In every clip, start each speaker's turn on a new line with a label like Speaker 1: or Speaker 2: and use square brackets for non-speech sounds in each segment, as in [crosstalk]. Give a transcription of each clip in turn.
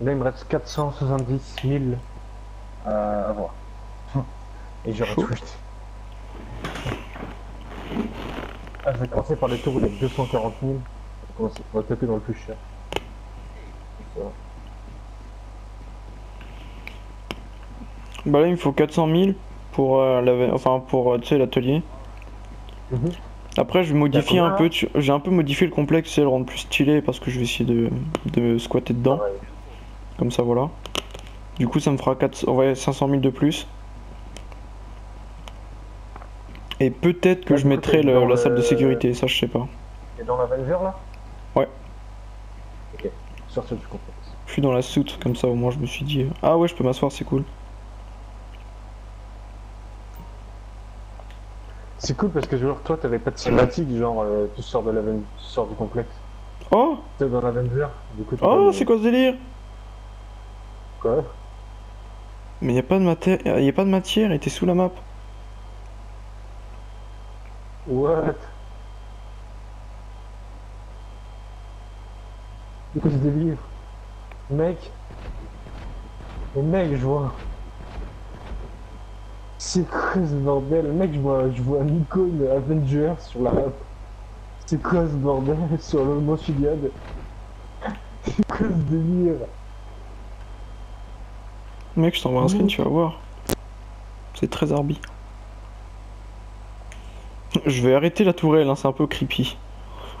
Speaker 1: Là, il me reste 470 000 à avoir. Et j'aurai
Speaker 2: Chaud.
Speaker 1: tweet. Ah, je vais commencer par les tours où il y a 240 000. On va taper dans le plus cher.
Speaker 2: Bah là, il me faut 400 000 pour euh, la... enfin pour euh, tu sais l'atelier.
Speaker 1: Mhm.
Speaker 2: Après, je modifie un peu. J'ai un peu modifié le complexe, c'est le rendre plus stylé parce que je vais essayer de, de squatter dedans.
Speaker 1: Ouais.
Speaker 2: Comme ça, voilà. Du coup, ça me fera 4... ouais, 500 000 de plus. Et peut-être que
Speaker 1: Ouais,
Speaker 2: je mettrai
Speaker 1: t'es
Speaker 2: le- la salle de sécurité, ça je sais pas.
Speaker 1: Et dans l'Avenger là?
Speaker 2: Ouais.
Speaker 1: Ok, sortir du complexe.
Speaker 2: Je suis dans la soute, comme ça au moins je me suis dit... euh, Ah ouais, je peux m'asseoir, c'est cool.
Speaker 1: C'est cool parce que genre, toi t'avais pas de cinématique, genre euh, tu sors de l'Avenger, tu sors du complexe.
Speaker 2: Oh
Speaker 1: T'es dans l'Avenger, du coup tu
Speaker 2: Oh, c'est quoi ce délire?
Speaker 1: Quoi.
Speaker 2: Mais y a pas de matière, y a pas de matière, il était sous la map.
Speaker 1: What? C'est quoi ce délire Mec. Mais mec, je vois... C'est quoi ce bordel? Mec, je vois, je vois une icône Avenger sur la map. C'est quoi ce bordel sur le mot [laughs] C'est quoi ce délire?
Speaker 2: Mec, je t'envoie un screen, tu vas voir. C'est très arbi. Je vais arrêter la tourelle, hein, c'est un peu creepy.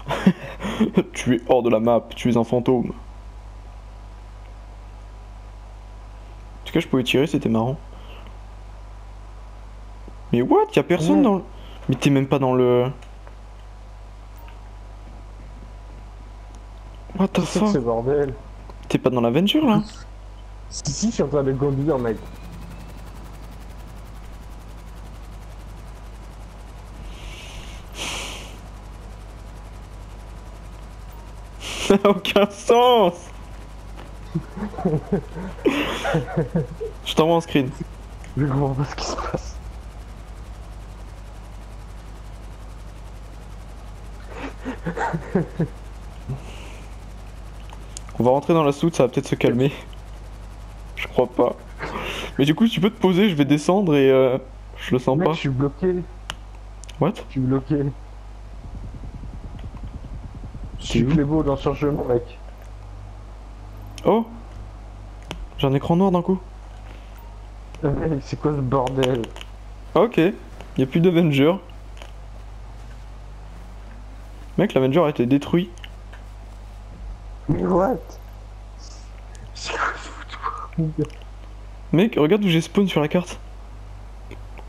Speaker 2: [laughs] tu es hors de la map, tu es un fantôme. En tout cas, je pouvais tirer, c'était marrant. Mais what? Y'a personne
Speaker 1: Ouais.
Speaker 2: dans le... Mais t'es même pas dans le... What the fuck?
Speaker 1: bordel
Speaker 2: T'es pas dans l'aventure là?
Speaker 1: Si, si, je suis en train de conduire, mec.
Speaker 2: Ça n'a aucun sens Je t'envoie un screen.
Speaker 1: Je comprends pas ce qui se passe.
Speaker 2: On va rentrer dans la soute, ça va peut-être se calmer. Je crois pas. Mais du coup, tu peux te poser, je vais descendre et euh, je le sens
Speaker 1: Mec,
Speaker 2: pas.
Speaker 1: je suis bloqué.
Speaker 2: What?
Speaker 1: Je suis bloqué. Je suis Clébo dans le chargement, mec.
Speaker 2: Oh J'ai un écran noir d'un coup.
Speaker 1: C'est quoi ce bordel?
Speaker 2: Ok, y a plus d'Avenger. Mec, l'Avenger a été détruit.
Speaker 1: Mais what C'est quoi ce foutoir, mon gars [laughs]
Speaker 2: Mec, regarde où j'ai spawn sur la carte.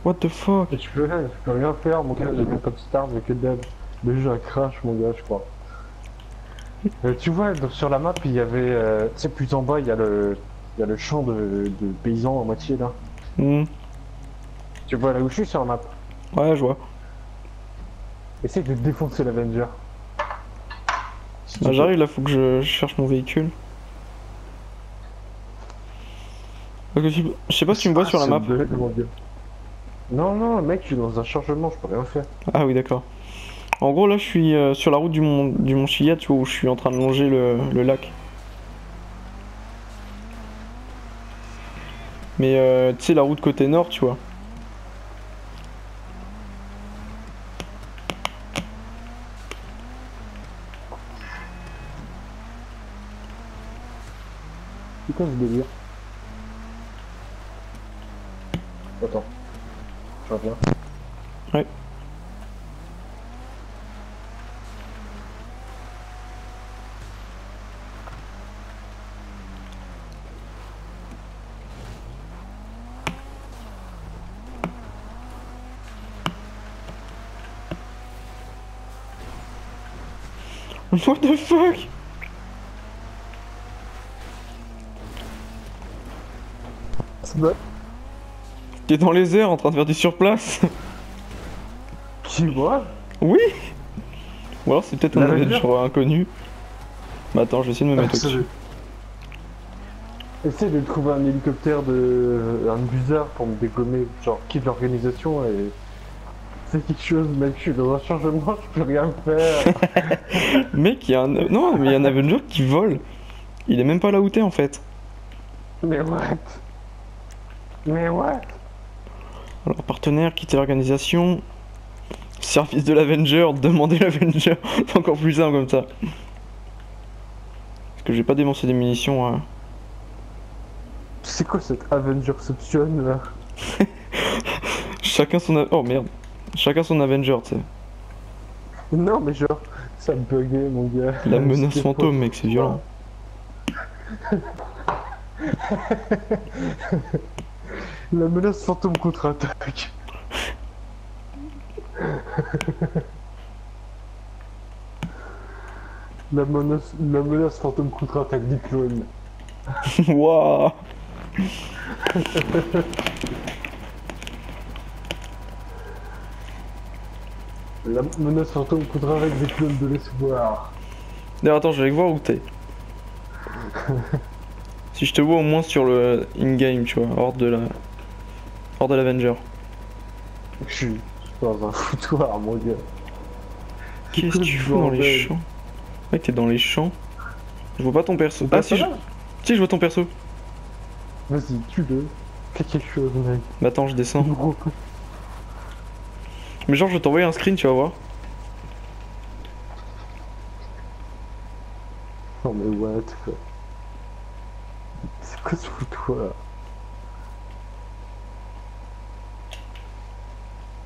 Speaker 2: What the fuck?
Speaker 1: Je peux, je peux rien faire, mon gars, j'ai pas de stars, j'ai que dalle. Le jeu a crash, mon gars, je crois. Euh, tu vois, donc, sur la map, il y avait... euh, tu sais, plus en bas, il y a le... Il y a le champ de, de paysans à moitié, là.
Speaker 2: Hmm,
Speaker 1: Tu vois là où je suis sur la map
Speaker 2: Ouais, je vois.
Speaker 1: Essaye de défoncer l'Avenger.
Speaker 2: Ah, J'arrive là, faut que je cherche mon véhicule. Ok, je sais pas si tu me vois sur la
Speaker 1: Ah,
Speaker 2: map.
Speaker 1: Non, non, mec, je suis dans un chargement, je peux rien faire.
Speaker 2: Ah oui, d'accord. En gros, là, je suis euh, sur la route du mont, du mont Chiliad, tu vois, où je suis en train de longer le, le lac. Mais euh, tu sais, la route côté nord, tu vois.
Speaker 1: C'est quoi ce délire? Attends. Je reviens.
Speaker 2: Ouais. [laughs] What the fuck?
Speaker 1: C'est vrai
Speaker 2: T'es dans les airs en train de faire du surplace
Speaker 1: Tu vois?
Speaker 2: Oui Ou alors c'est peut-être un Avenger inconnu. Bah attends, je vais essayer de me mettre au-dessus.
Speaker 1: Essaye de trouver un hélicoptère de. un bizarre pour me dégommer, genre quitte l'organisation et. C'est quelque chose, mec, je suis dans un chargement, je peux rien faire. [laughs]
Speaker 2: Mec, il y a un... Non, mais il y a un Avenger qui vole. Il est même pas là où t'es en fait.
Speaker 1: Mais what? Mais what?
Speaker 2: Alors, partenaire, quitter l'organisation. Service de l'Avenger, demander l'Avenger. [laughs] C'est encore plus simple comme ça. Parce que j'ai pas dénoncé des munitions. hein.
Speaker 1: C'est quoi cette Avengerception là? [laughs]
Speaker 2: Chacun son. Oh merde. Chacun son Avenger, tu sais.
Speaker 1: Non mais genre, ça me buguait mon gars.
Speaker 2: La menace fantôme, mec, c'est violent. [laughs]
Speaker 1: La menace fantôme contre-attaque. La menace, la menace fantôme contre-attaque des clones. [laughs]
Speaker 2: Waouh
Speaker 1: La menace fantôme contre-attaque des clones de l'espoir.
Speaker 2: D'ailleurs, attends, je vais voir où t'es. [laughs] si je te vois au moins sur le in-game, tu vois, hors de la. De l'Avenger.
Speaker 1: Je suis dans un [laughs] foutoir mon gars.
Speaker 2: Qu'est-ce que tu fous dans les champs Mec, t'es dans les champs. Je vois pas ton perso.
Speaker 1: Bah,
Speaker 2: Ah, si, je... si, je vois ton perso.
Speaker 1: Vas-y, tue-le. Fais quelque chose mec.
Speaker 2: Bah, attends, je descends. Mais genre, je vais t'envoyer un screen, tu vas voir.
Speaker 1: Non mais what quoi. C'est quoi ce foutoir?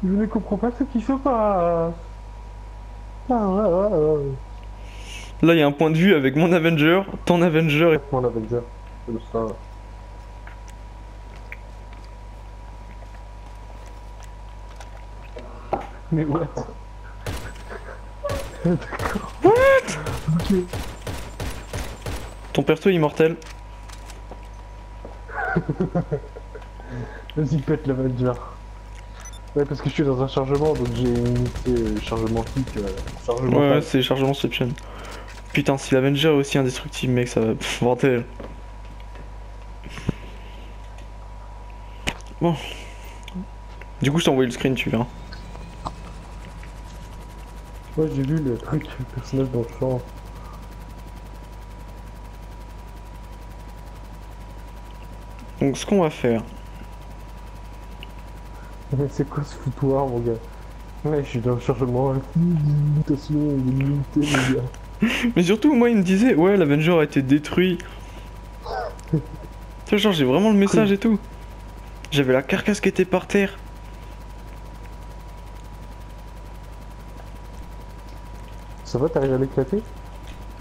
Speaker 1: Je ne comprends pas ce qui se passe. Ah, ah, ah, ah.
Speaker 2: Là, il y a un point de vue avec mon Avenger, ton Avenger et.
Speaker 1: Mon Avenger. Comme ça. Mais what? D'accord. [laughs]
Speaker 2: What. Ton perso est immortel.
Speaker 1: Vas-y, pète l'Avenger. Ouais, parce que je suis dans un chargement, donc j'ai une unité euh, chargement kick, euh, chargement
Speaker 2: Ouais, ouais, c'est chargement Inception. Putain, si l'Avenger est aussi indestructible, mec, ça va. Pff, bordel. Bon. Du coup, je t'ai envoyé le screen, tu verras.
Speaker 1: Ouais, j'ai vu le truc, le personnage dans le champ.
Speaker 2: Donc, ce qu'on va faire.
Speaker 1: Mais [laughs] c'est quoi ce foutoir, mon gars Ouais, je suis dans le chargement, hein. mutation, une unité, mon gars. [laughs]
Speaker 2: Mais surtout, moi, il me disait, ouais, l'Avenger a été détruit. [laughs] tu sais, genre, j'ai vraiment le message et tout. J'avais la carcasse qui était par terre.
Speaker 1: Ça va, t'arrives à l'éclater?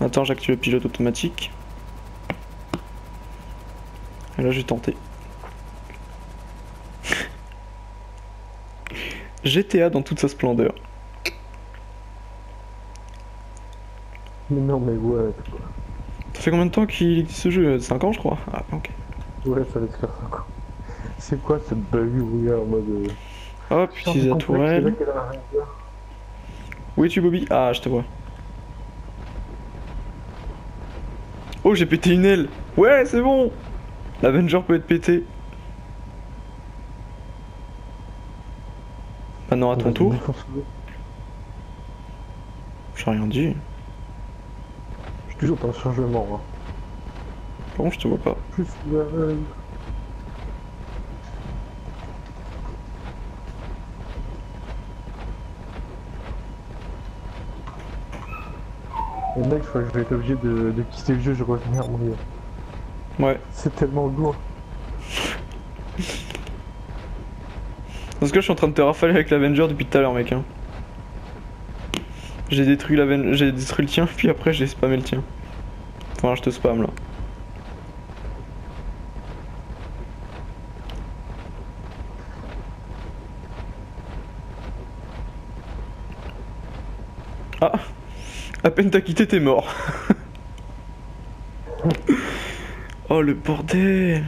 Speaker 2: Attends, j'active le pilote automatique. Et là, j'ai tenté. GTA dans toute sa splendeur.
Speaker 1: Mais non, mais ouais, quoi.
Speaker 2: Ça fait combien de temps qu'il existe ce jeu 5 ans, je crois Ah, ok.
Speaker 1: Ouais, ça va te faire ça, quoi. C'est quoi ce bug, en mode... euh,
Speaker 2: Hop, la
Speaker 1: c'est complexe, c'est là
Speaker 2: tourelle. Où es-tu, Bobby? Ah, je te vois. Oh, j'ai pété une aile Ouais, c'est bon L'Avenger peut être pété. Maintenant, à ton tour. J'ai rien dit.
Speaker 1: Suis toujours dans le chargement, hein.
Speaker 2: Bon, je te vois pas.
Speaker 1: Plus... euh, Et mec, je crois que je vais être obligé de, de quitter le jeu, je revenir, gars.
Speaker 2: Ouais.
Speaker 1: C'est tellement lourd.
Speaker 2: Parce que je suis en train de te rafaler avec l'Avenger depuis tout à l'heure, mec. Hein. J'ai détruit j'ai détruit le tien, [laughs] puis après j'ai spammé le tien. Enfin, je te spam là. Ah À peine t'as quitté, t'es mort. [laughs] oh le bordel